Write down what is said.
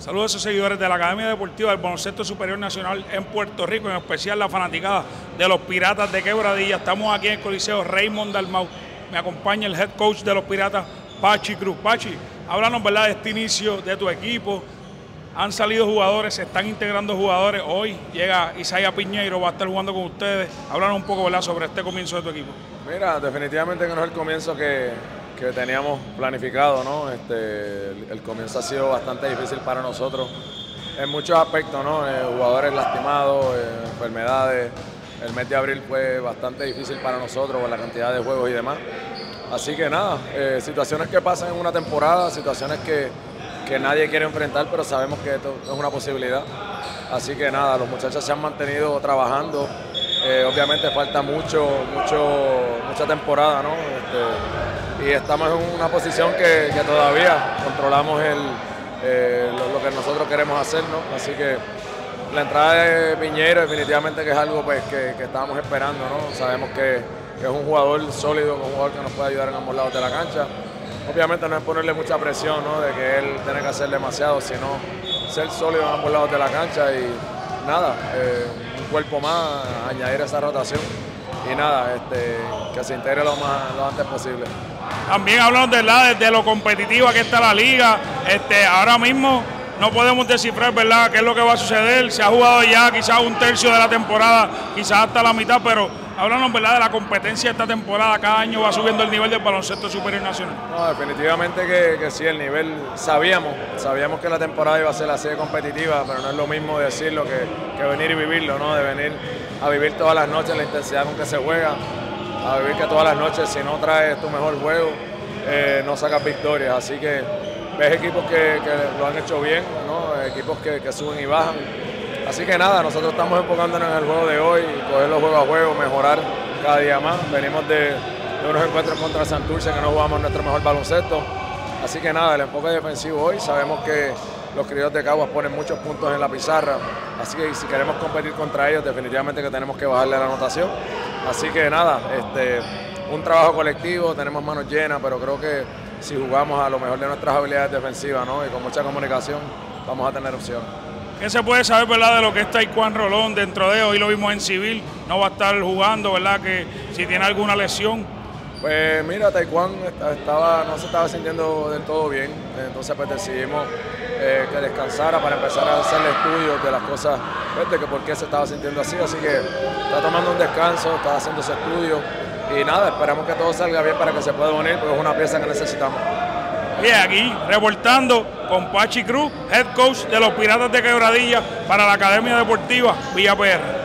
Saludos a esos seguidores de la Academia Deportiva del Baloncesto Superior Nacional en Puerto Rico, en especial la fanaticada de los Piratas de Quebradilla. Estamos aquí en el Coliseo Raymond Dalmau. Me acompaña el head coach de los Piratas, Pachi Cruz. Pachi, háblanos ¿verdad? de este inicio de tu equipo. Han salido jugadores, se están integrando jugadores. Hoy llega Isaiah Piñeiro, va a estar jugando con ustedes. Háblanos un poco ¿verdad? sobre este comienzo de tu equipo. Mira, definitivamente que no es el comienzo que, que teníamos planificado, ¿no? Este, el, comienzo ha sido bastante difícil para nosotros en muchos aspectos, ¿no? Eh, jugadores lastimados, eh, enfermedades. El mes de abril fue bastante difícil para nosotros con la cantidad de juegos y demás. Así que nada, eh, situaciones que pasan en una temporada, situaciones que, que nadie quiere enfrentar, pero sabemos que esto es una posibilidad. Así que nada, los muchachos se han mantenido trabajando. obviamente falta mucho, mucho, mucha temporada, ¿no? Este, y estamos en una posición que, todavía controlamos el, eh, lo, que nosotros queremos hacer, ¿no? Así que la entrada de Piñero definitivamente que es algo pues, que, que estábamos esperando, ¿no? Sabemos que, es un jugador sólido, un jugador que nos puede ayudar en ambos lados de la cancha. Obviamente no es ponerle mucha presión, ¿no? De que él tiene que hacer demasiado, sino ser sólido en ambos lados de la cancha y nada, eh, un cuerpo más, añadir esa rotación y nada, este, que se integre lo más lo antes posible. También hablamos de, la, de lo competitiva que está la liga. Este, ahora mismo no podemos descifrar verdad qué es lo que va a suceder. Se ha jugado ya quizás un tercio de la temporada, quizás hasta la mitad, pero háblanos verdad de la competencia de esta temporada. Cada año va subiendo el nivel del baloncesto superior nacional. No, definitivamente que, que, sí, el nivel sabíamos, sabíamos que la temporada iba a ser así de competitiva, pero no es lo mismo decirlo que, que venir y vivirlo, ¿no? De venir a vivir todas las noches la intensidad con que se juega a vivir que todas las noches, si no traes tu mejor juego, eh, no sacas victorias. Así que ves equipos que, lo han hecho bien, equipos que, suben y bajan. Así que nada, nosotros estamos enfocándonos en el juego de hoy, coger los juegos a juego, mejorar cada día más. Venimos de, unos encuentros contra Santurce que no jugamos nuestro mejor baloncesto. Así que nada, el enfoque defensivo hoy, sabemos que los criollos de Caguas ponen muchos puntos en la pizarra, así que si queremos competir contra ellos, definitivamente que tenemos que bajarle la anotación. Así que nada, este, un trabajo colectivo, tenemos manos llenas, pero creo que si jugamos a lo mejor de nuestras habilidades defensivas ¿no? y con mucha comunicación, vamos a tener opción. ¿Qué se puede saber verdad, de lo que es Taekwondo Rolón dentro de hoy? Lo vimos en civil, no va a estar jugando, ¿verdad? Que si tiene alguna lesión. Pues mira, Taekwondo estaba, no se estaba sintiendo del todo bien, entonces pues decidimos eh, que descansara para empezar a hacer estudios de las cosas, pues, de que por qué se estaba sintiendo así. Así que está tomando un descanso, está haciendo ese estudio y nada, esperamos que todo salga bien para que se pueda unir, porque es una pieza que necesitamos. Bien, aquí reportando con Pachi Cruz, head coach de los Piratas de Quebradilla para la Academia Deportiva Villa PR.